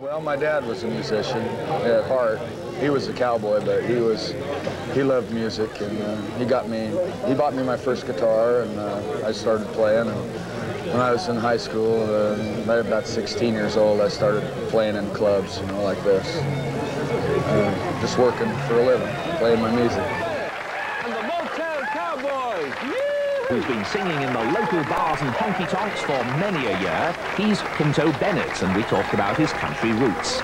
Well, my dad was a musician at heart. He was a cowboy, but he was he loved music, and uh, he got me. He bought me my first guitar, and uh, I started playing. And when I was in high school, uh, about 16 years old, I started playing in clubs, you know, like this, uh, just working for a living, playing my music. And the Motel Cowboys. Who's been singing in the local bars and honky-tonks for many a year. He's Pinto Bennett, and we talked about his country roots.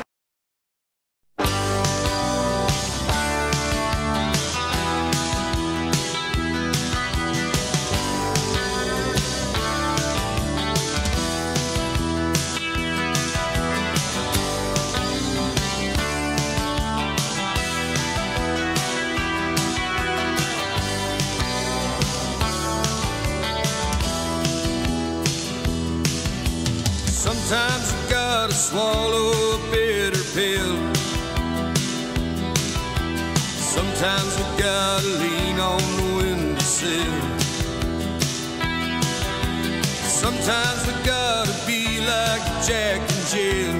Sometimes you gotta swallow a bitter pill. Sometimes you gotta lean on the windowsill. Sometimes we gotta be like Jack and Jill.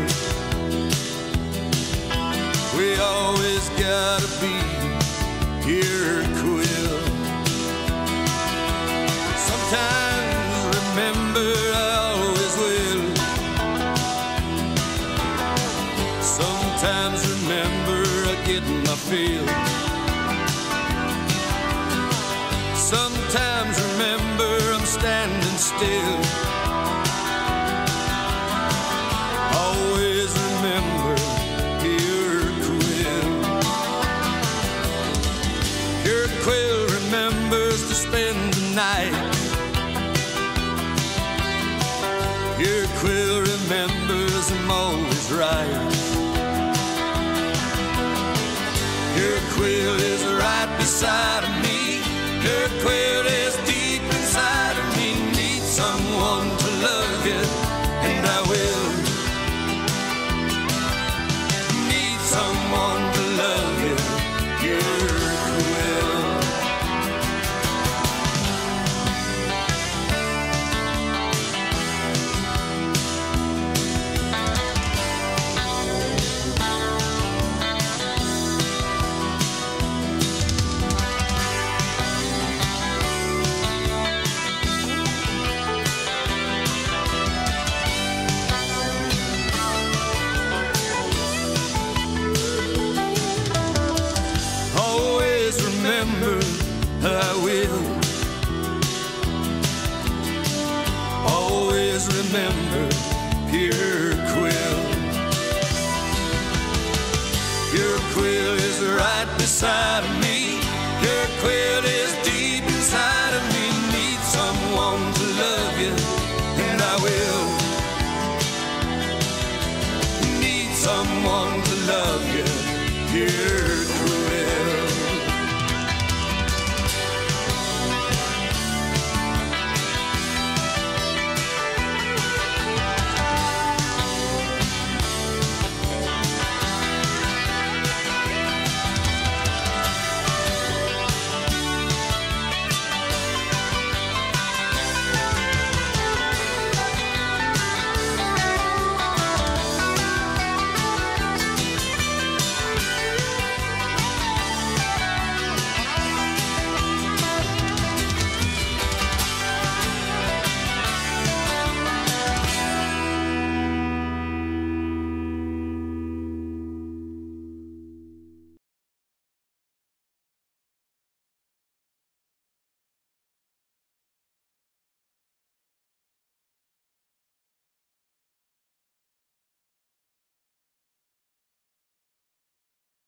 We always gotta be here, Quill. I get my fill. Sometimes remember I'm standing still. Always remember pure quill. Your quill remembers to spend the night. Your quill remembers beside of me. Remember pure quill. Your quill is right beside me. Your quill is deep inside of me. Need someone to love you, and I will. Need someone to love you. Your quill.